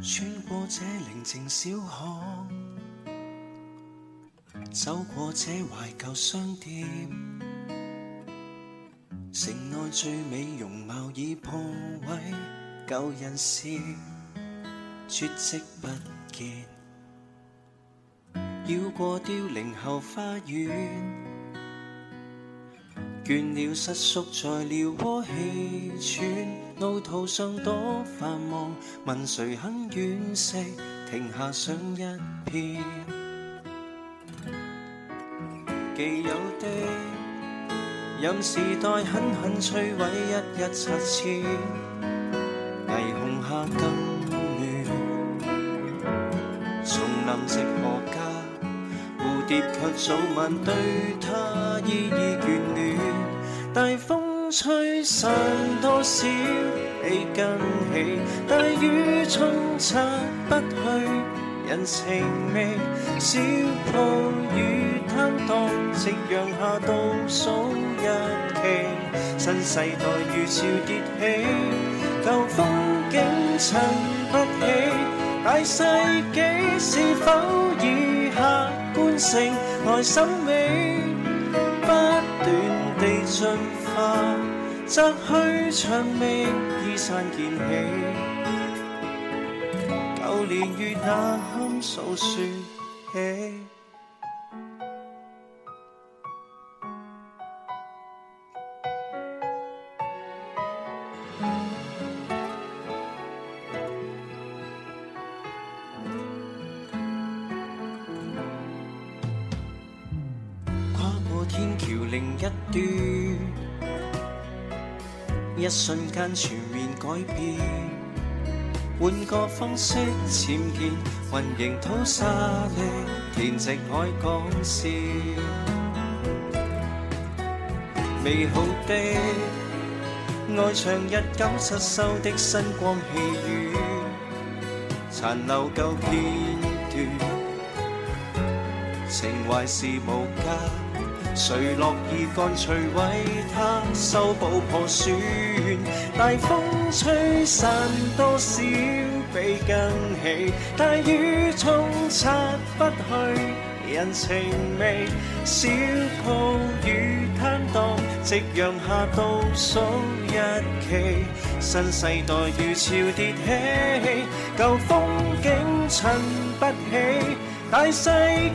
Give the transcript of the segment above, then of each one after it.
穿过这宁静小巷，走过这怀旧商店，城内最美容貌已破毁，旧人士绝迹不见。绕过凋零后花园，倦了失宿在鸟窝气喘。路途上多繁忙，问谁肯远视，停下想一片。既有的任时代狠狠摧毁，一一擦穿，霓虹下更暖。丛林直和家，蝴蝶却早晚对它依依眷恋。大风。吹散多少悲跟起，大雨冲刷不去人情味。小铺与摊档，夕阳下倒数日期。新世代如潮迭起，旧风景衬不起。大世纪是否已客观性来审美，不断地进化？摘去蔷薇，依山建起，旧年月那堪诉说起。跨过天桥另一端。一瞬间全面改变，换个方式浅见，云仍吐沙砾，填寂海港线。美好的爱，长日久失收的新光气宇，残留旧片段，情怀是无价。谁乐意干脆为他修补破损？大风吹散多少被更起，大雨冲刷不去人情味。小铺与摊档，夕阳下倒数日期。新世代如潮跌起，旧风景衬不起。大世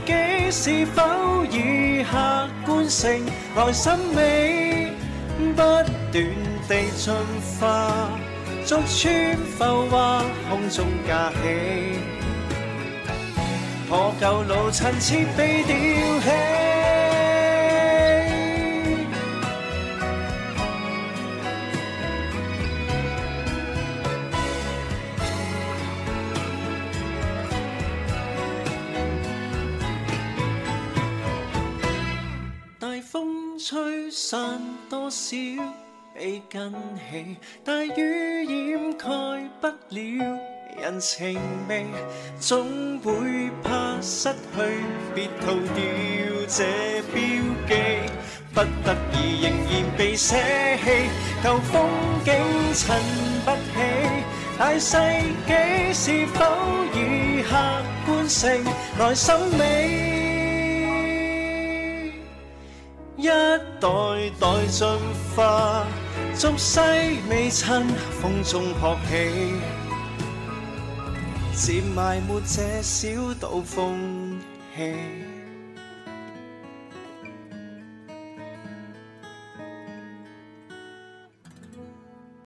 纪是否已？客观性，内心美，不断地进化，逐穿浮华，空中架起，破旧老衬，切被吊起。散多少被跟起，大雨掩盖不了人情味，总会怕失去，别涂掉这标记，不得已仍然被舍弃，旧风景衬不起，大世纪是否以客观性来审美？一代代进化，俗世未亲，风中扑起，渐埋没这小岛风气。